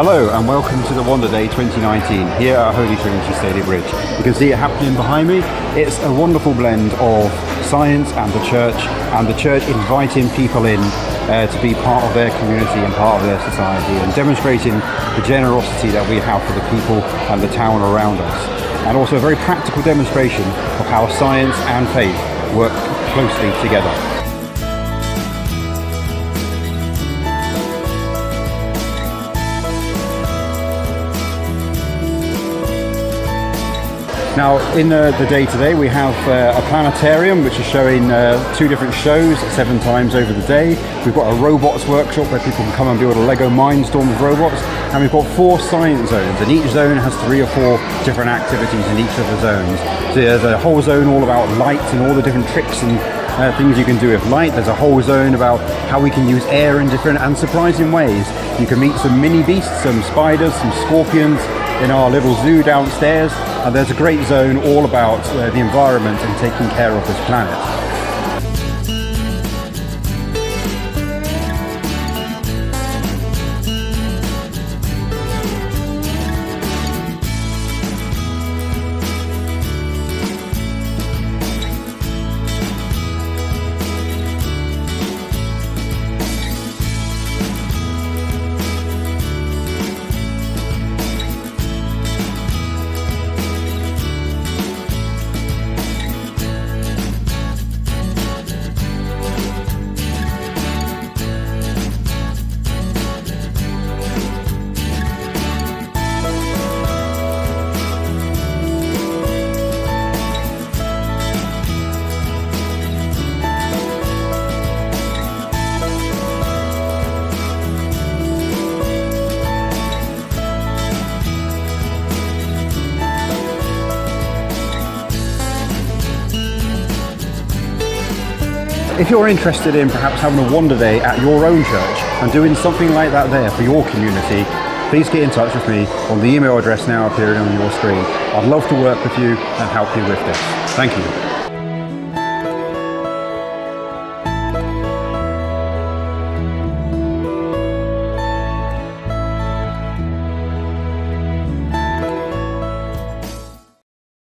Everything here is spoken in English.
Hello and welcome to the Wonder Day 2019 here at Holy Trinity Stalybridge. You can see it happening behind me. It's a wonderful blend of science and the church and the church inviting people in uh, to be part of their community and part of their society and demonstrating the generosity that we have for the people and the town around us. And also a very practical demonstration of how science and faith work closely together. Now, in the day today, we have uh, a planetarium which is showing uh, two different shows seven times over the day. We've got a robots workshop where people can come and build a Lego Mindstorm with robots, and we've got four science zones, and each zone has three or four different activities in each of the zones. So there's a whole zone all about light and all the different tricks and uh, things you can do with light. There's a whole zone about how we can use air in different and surprising ways. You can meet some mini beasts, some spiders, some scorpions in our little zoo downstairs and there's a great zone all about uh, the environment and taking care of this planet. If you're interested in perhaps having a Wonder Day at your own church and doing something like that there for your community, please get in touch with me on the email address now appearing on your screen. I'd love to work with you and help you with this. Thank you.